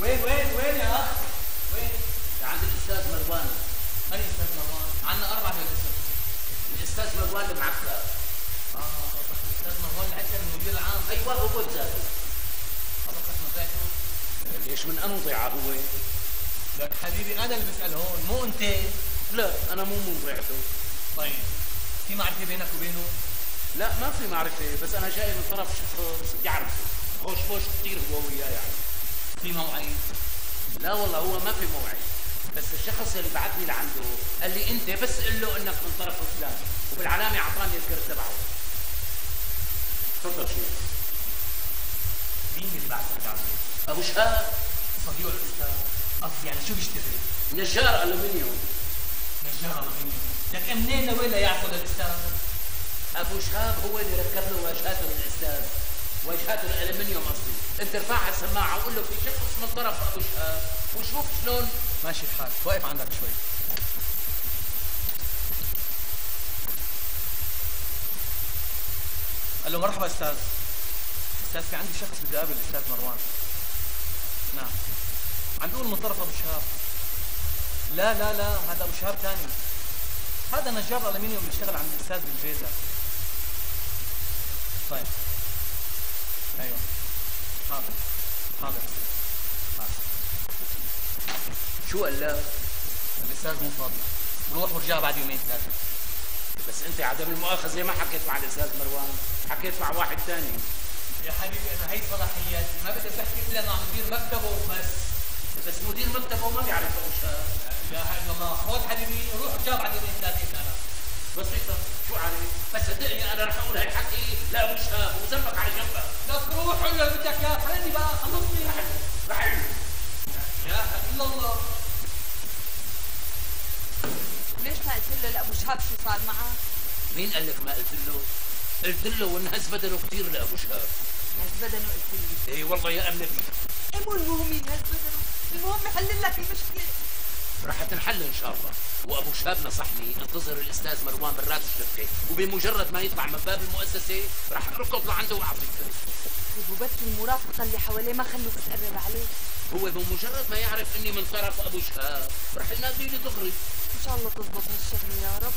وين وين وين يا اخ؟ وين؟ عند الأستاذ مروان من الاستاذ مروان؟ عندنا أربعة في الأستاذ مروان المعكر آه الاستاذ مروان العسل المدير العام أيوه هو ذاته ليش من انضعه هو؟ لك حبيبي أنا اللي بسأل هون مو أنت لا أنا مو من ضيعته طيب في معرفة بينك وبينه؟ لا ما في معرفة بس أنا جاي من طرف شخص بيعرفه خوش خوش كثير هو وياه يعني في موعد؟ لا والله هو ما في موعد. بس الشخص اللي بعثني لعنده قال لي أنت بس قل له إنك من طرف فلان. وبالعلامة أعطاني الكرت تبعه. تفضل شو مين اللي بعثك عنه أبو شهاب. صديق الاستاذ قصدي يعني شو بيشتغل؟ نجار ألومنيوم. نجار ألومنيوم. لك منين لوين يعرفوا للأستاذ؟ أبو شهاب هو اللي ركب له واجهات الاستاذ واجهات الألمنيوم قصدي. أنت ارفع السماعة وقول له في شخص من طرف ابو شهاب وشوف شلون. ماشي الحال. واقف عندك شوي. قال له مرحبا أستاذ. أستاذ في عندي شخص بدي اقابل الاستاذ مروان. نعم. عم بيقول من طرف أبو شهاب. لا لا لا هذا أبو شهاب ثاني هذا نجار الومنيوم بيشتغل عند الاستاذ بالجيزة. طيب. حاضر حاضر شو قال الأستاذ مو فاضي. روح ورجع بعد يومين ثلاثة. بس أنت عدم المؤاخذة ما حكيت مع الأستاذ مروان؟ حكيت مع واحد ثاني يا حبيبي أنا هي صلاحياتي. ما بدي احكي إلا مع مدير مكتبه وبس. بس مدير مكتبه ما بيعرف شهاب لا إله إلا الله. خذ حبيبي روح ورجع بعد يومين ثلاثة. أنا بسيطة. شو عليك بس صدقني أنا رح أقول هالحكي لابو شهاب وذنبك على جنبك لك روح قول له بدك اياه خليني بقى؟ خلصني. رح لا إله إلا الله. ليش ما قلت له لابو شهاب شو صار معه؟ مين قال لك ما قلت له؟ قلت له وانهز بدنه كثير لأبو شهاب. هز بدنه قلت لي اي والله يا نبي إيه مو المهم ينهز بدنه؟ المهم يحل لك المشكلة. رح تنحل إن شاء الله. وأبو شهاب نصحني انتظر الأستاذ مروان برات الشركة وبمجرد ما يطلع من باب المؤسسة رح أركض لعنده واعطيه الكرت وبس المرافقه اللي حواليه ما خلوك تقرب عليه. هو بمجرد ما يعرف إني من طرف أبو شهاب رح ينادي لي دغري إن شاء الله تزبط هالشغله يا رب.